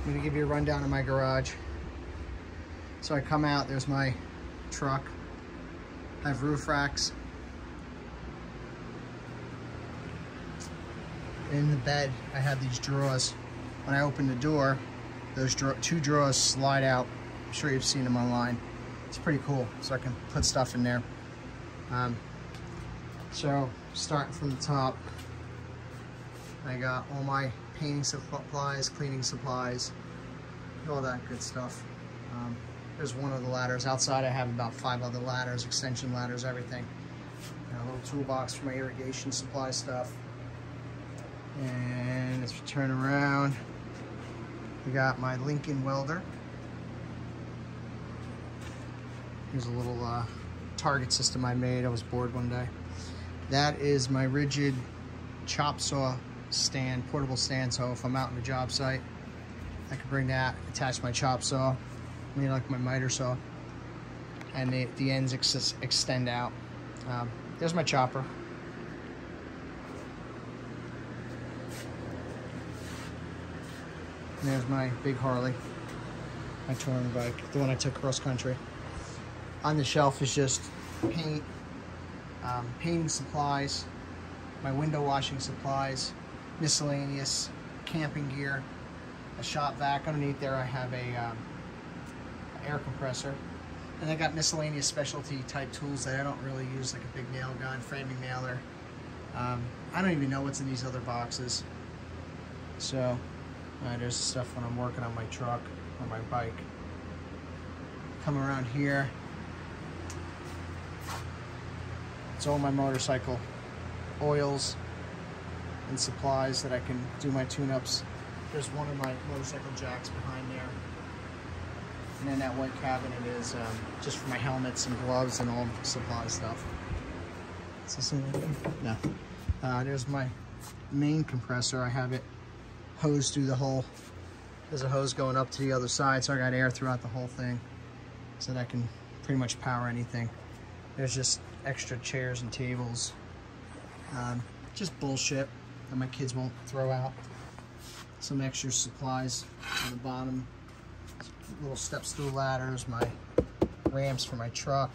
I'm gonna give you a rundown of my garage. So I come out, there's my truck. I have roof racks. In the bed, I have these drawers. When I open the door, those draw two drawers slide out. I'm sure you've seen them online. It's pretty cool, so I can put stuff in there. Um, so, starting from the top, I got all my painting supplies, cleaning supplies, all that good stuff. Um, there's one of the ladders. Outside I have about five other ladders, extension ladders, everything. a little toolbox for my irrigation supply stuff. And as we turn around, we got my Lincoln welder. Here's a little uh, target system I made. I was bored one day. That is my Ridgid chop saw stand, portable stand. So if I'm out on a job site, I can bring that, attach my chop saw, mean like my miter saw, and the, the ends ex extend out. Um, there's my chopper. And there's my big Harley, my touring bike, the one I took cross country. On the shelf is just paint, um, painting supplies, my window washing supplies, miscellaneous camping gear, a shop vac. Underneath there I have a um, air compressor. And I got miscellaneous specialty type tools that I don't really use, like a big nail gun, framing nailer. Um, I don't even know what's in these other boxes. So, uh, there's stuff when I'm working on my truck or my bike. Come around here. It's all my motorcycle oils and supplies that I can do my tune-ups. There's one of my motorcycle jacks behind there. And then that white cabinet is um, just for my helmets and gloves and all supply stuff. Is this? No. Uh, there's my main compressor. I have it hosed through the whole, there's a hose going up to the other side, so I got air throughout the whole thing so that I can pretty much power anything. There's just extra chairs and tables. Um, just bullshit that my kids won't throw out. Some extra supplies on the bottom. Little step stool ladders, my ramps for my truck,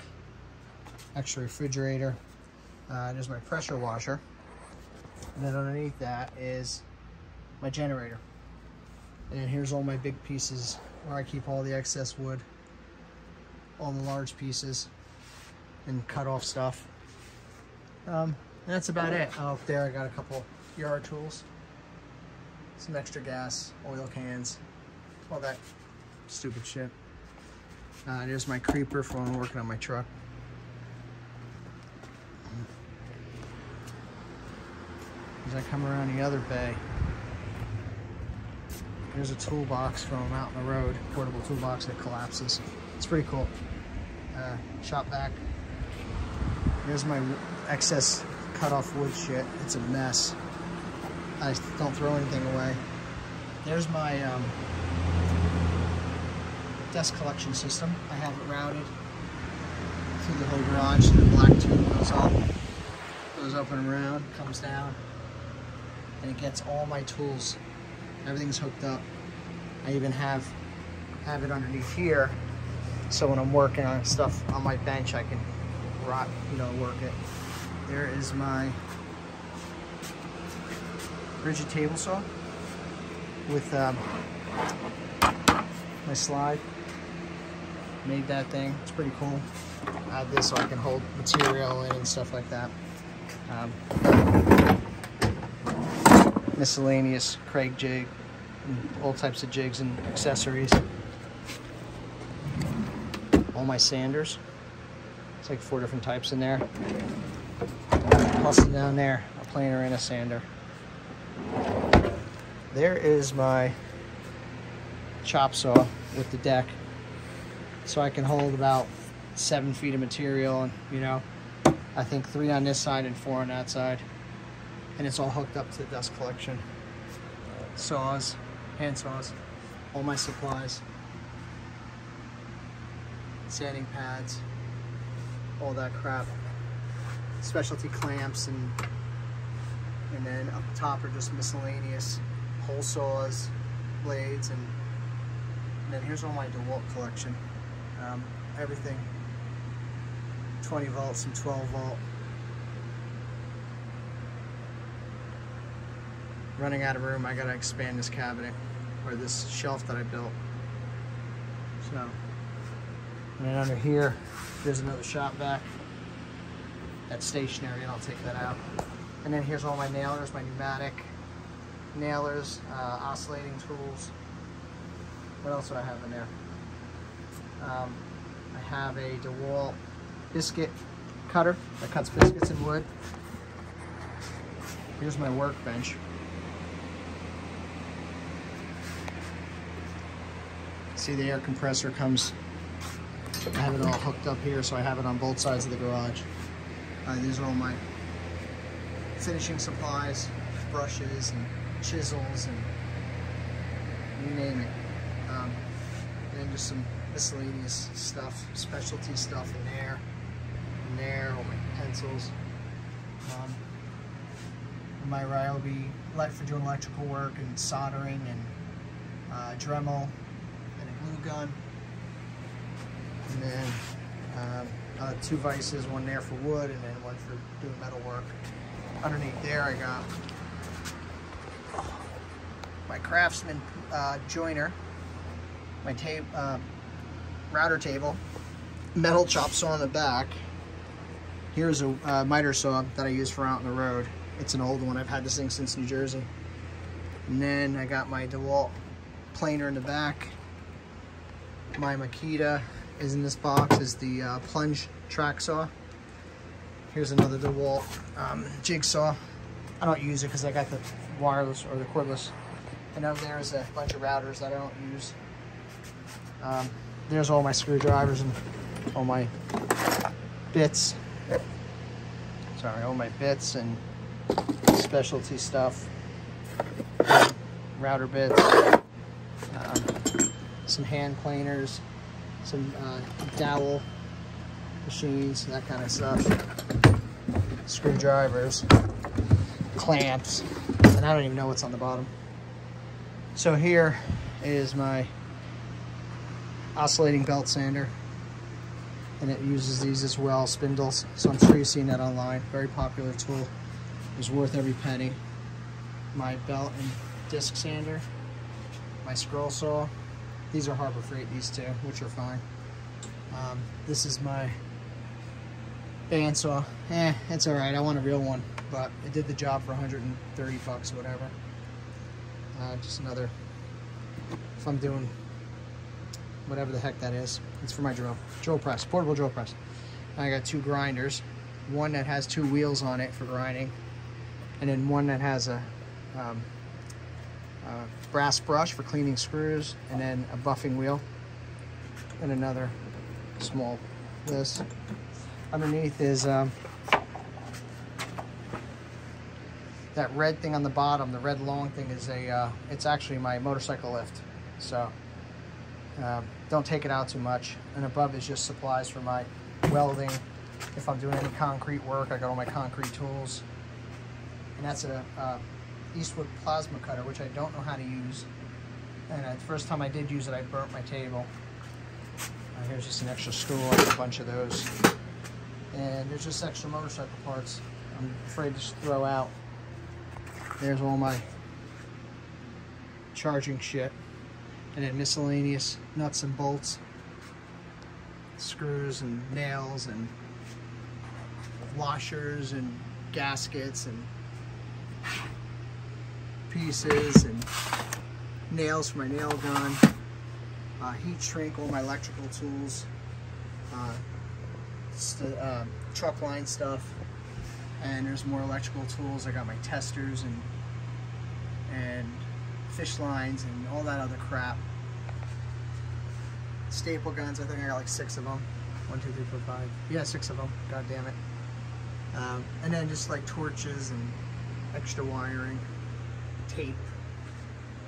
extra refrigerator. Uh, there's my pressure washer. And then underneath that is my generator. And here's all my big pieces where I keep all the excess wood, all the large pieces, and cut off stuff. Um, that's about it. Oh, there I got a couple yard tools, some extra gas, oil cans, all that stupid shit. Uh, there's my creeper for when I'm working on my truck. As I come around the other bay, there's a toolbox from out in the road, portable toolbox that collapses. It's pretty cool. Uh, shop vac. There's my excess cut off wood shit. It's a mess. I don't throw anything away. There's my um, collection system. I have it routed through the whole garage. The black tube goes up, goes up and around, comes down, and it gets all my tools. Everything's hooked up. I even have have it underneath here, so when I'm working on stuff on my bench, I can rot, you know, work it. There is my Ridgid table saw with um, my slide. Made that thing. It's pretty cool. I have this so I can hold material in and stuff like that. Um, miscellaneous Kreg jig, all types of jigs and accessories. All my sanders. It's like four different types in there. Plus down there, a planer and a sander. There is my chop saw with the deck. So I can hold about seven feet of material and, you know, I think three on this side and four on that side. And it's all hooked up to the dust collection. Saws, hand saws, all my supplies, sanding pads, all that crap. Specialty clamps and and then up top are just miscellaneous hole saws, blades, and And then here's all my DeWalt collection. Um, everything 20 volts and 12 volt. Running out of room, I gotta expand this cabinet or this shelf that I built. So, and then under here, there's another shop vac. That's stationary, and I'll take that out. And then here's all my nailers, my pneumatic nailers, uh, oscillating tools. What else do I have in there? Um, I have a DeWalt biscuit cutter that cuts biscuits in wood. Here's my workbench. See the air compressor comes, I have it all hooked up here so I have it on both sides of the garage. Uh, these are all my finishing supplies, brushes and chisels and you name it. Um, and just some miscellaneous stuff, specialty stuff in there, in there, all my pencils. Um, my Ryobi light for doing electrical work and soldering and uh, Dremel and a glue gun. And then um, uh, two vices, one there for wood and then one for doing metal work. Underneath there I got my Craftsman uh, joiner, my tape, uh, router table, metal chop saw on the back. Here's a uh, miter saw that I use for out on the road. It's an old one. I've had this thing since New Jersey. And then I got my DeWalt planer in the back. My Makita is in this box is the uh, plunge track saw. Here's another DeWalt um, jigsaw. I don't use it because I got the wireless or the cordless. And over there is a bunch of routers that I don't use. Um, there's all my screwdrivers and all my bits. Sorry, all my bits and specialty stuff. Router bits. Um, some hand planers. Some uh, dowel machines, that kind of stuff. Screwdrivers. Clamps. And I don't even know what's on the bottom. So here is my oscillating belt sander and it uses these as well, spindles. So I'm sure you've seen that online. Very popular tool. It's worth every penny. My belt and disc sander, my scroll saw. These are Harbor Freight, these two, which are fine. Um, this is my bandsaw. Eh, it's all right. I want a real one, but it did the job for 130 bucks, whatever. Uh, just another, if I'm doing whatever the heck that is. It's for my drill. Drill press, portable drill press. I got two grinders. One that has two wheels on it for grinding. And then one that has a, um, a brass brush for cleaning screws. And then a buffing wheel. And another small this. Underneath is um, that red thing on the bottom. The red long thing is a, uh, it's actually my motorcycle lift. So um, don't take it out too much. And above is just supplies for my welding. If I'm doing any concrete work, I got all my concrete tools. And that's a uh, Eastwood plasma cutter, which I don't know how to use. And uh, the first time I did use it, I burnt my table. Uh, here's just an extra stool, a bunch of those. And there's just extra motorcycle parts I'm afraid to throw out. There's all my charging shit and then miscellaneous nuts and bolts, screws and nails and washers and gaskets and pieces and nails for my nail gun, uh, heat shrink, all my electrical tools, uh, uh, truck line stuff, and there's more electrical tools. I got my testers and and fish lines and all that other crap. Staple guns, I think I got like six of them. One, two, three, four, five. Yeah, six of them. God damn it. Um, and then just like torches and extra wiring, tape,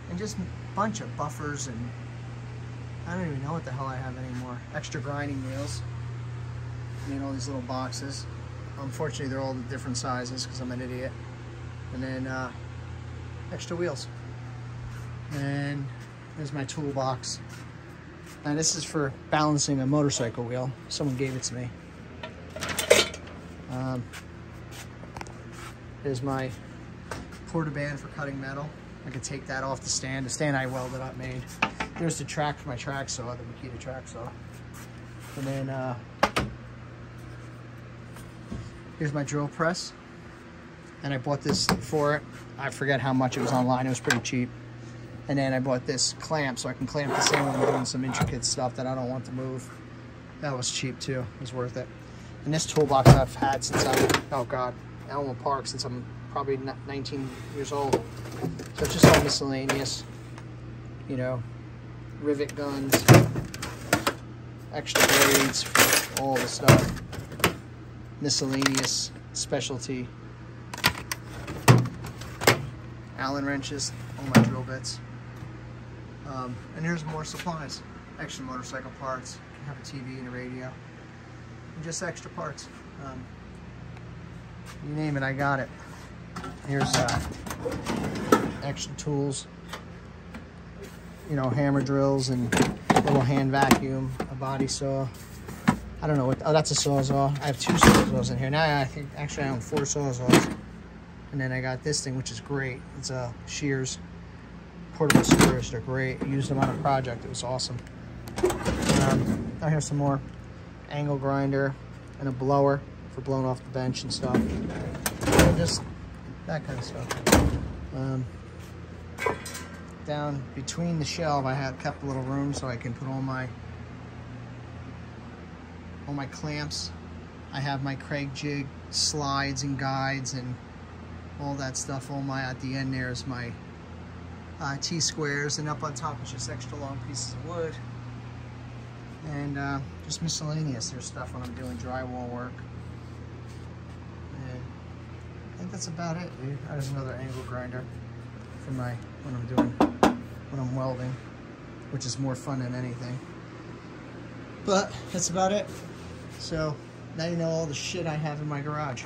and just a bunch of buffers and I don't even know what the hell I have anymore. Extra grinding wheels. Mean, all these little boxes. Unfortunately, they're all different sizes because I'm an idiot. And then uh, extra wheels. And there's my toolbox. Now this is for balancing a motorcycle wheel. Someone gave it to me. Um, here's my portaband for cutting metal. I could take that off the stand. The stand I welded up made. There's the track for my track saw, the Makita track saw. And then uh, here's my drill press. And I bought this for it. I forget how much it was online. It was pretty cheap. And then I bought this clamp so I can clamp the same when I'm doing some intricate stuff that I don't want to move. That was cheap too. It was worth it. And this toolbox I've had since I'm, oh God, Elmwood Park since I'm probably 19 years old. So it's just all miscellaneous, you know, rivet guns, extra blades, all the stuff, miscellaneous specialty, Allen wrenches, all my drill bits. Um, and here's more supplies, extra motorcycle parts, have a TV and a radio, and just extra parts. Um, you name it, I got it. Here's uh, extra tools, you know, hammer drills and little hand vacuum, a body saw. I don't know what, oh, that's a sawzall. I have two sawzalls in here. Now I think, actually I own four sawzalls. And then I got this thing, which is great. It's a shears, portable shears. They're great. I used them on a project. It was awesome. Um, I have some more angle grinder and a blower for blowing off the bench and stuff. just that kind of stuff. Um, down between the shelf, I had kept a little room so I can put all my all my clamps. I have my Kreg jig slides and guides and all that stuff. All my at the end there is my uh, T squares, and up on top is just extra long pieces of wood and uh, just miscellaneous. There's stuff when I'm doing drywall work. And I think that's about it, dude. There's another angle grinder for my when I'm doing when I'm welding, which is more fun than anything. But that's about it. So now you know all the shit I have in my garage.